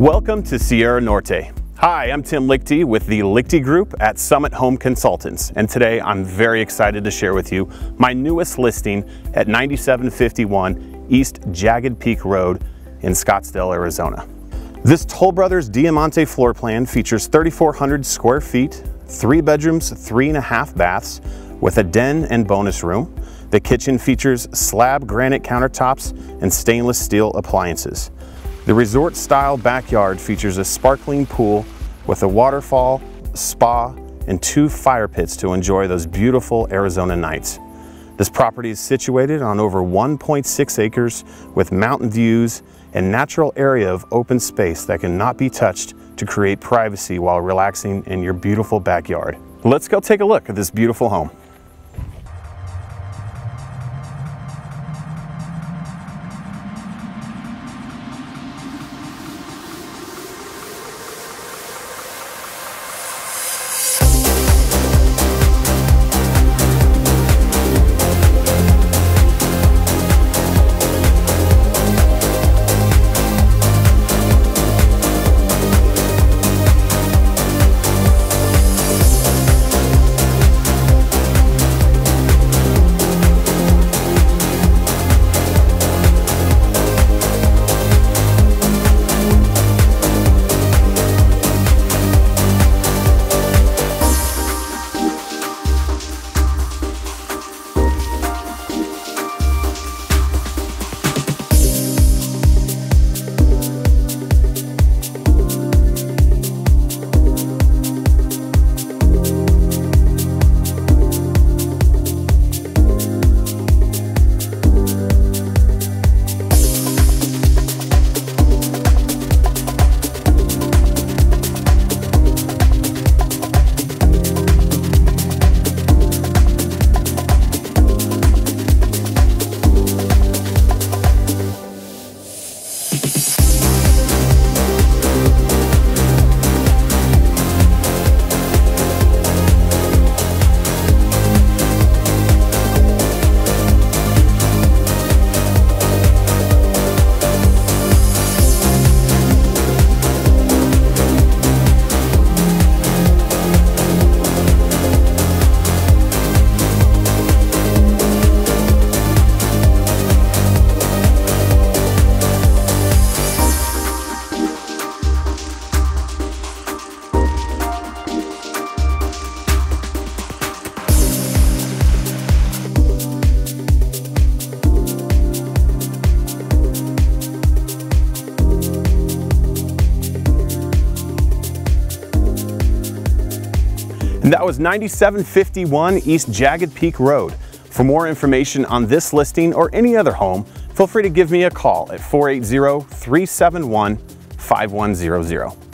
Welcome to Sierra Norte. Hi, I'm Tim Lichty with the Lichty Group at Summit Home Consultants, and today I'm very excited to share with you my newest listing at 9751 East Jagged Peak Road in Scottsdale, Arizona. This Toll Brothers Diamante floor plan features 3,400 square feet, three bedrooms, three and a half baths, with a den and bonus room. The kitchen features slab granite countertops and stainless steel appliances. The resort style backyard features a sparkling pool with a waterfall, spa, and two fire pits to enjoy those beautiful Arizona nights. This property is situated on over 1.6 acres with mountain views and natural area of open space that cannot be touched to create privacy while relaxing in your beautiful backyard. Let's go take a look at this beautiful home. And that was 9751 East Jagged Peak Road. For more information on this listing or any other home, feel free to give me a call at 480 371 5100.